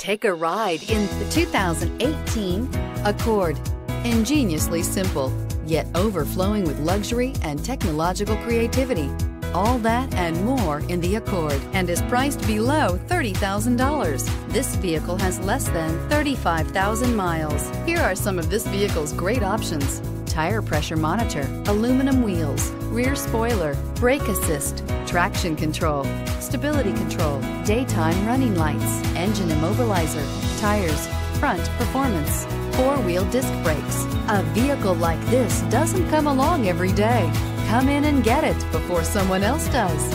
Take a ride in the 2018 Accord. Ingeniously simple, yet overflowing with luxury and technological creativity. All that and more in the Accord and is priced below $30,000. This vehicle has less than 35,000 miles. Here are some of this vehicle's great options tire pressure monitor, aluminum wheels, rear spoiler, brake assist, traction control, stability control, daytime running lights, engine immobilizer, tires, front performance, four-wheel disc brakes. A vehicle like this doesn't come along every day. Come in and get it before someone else does.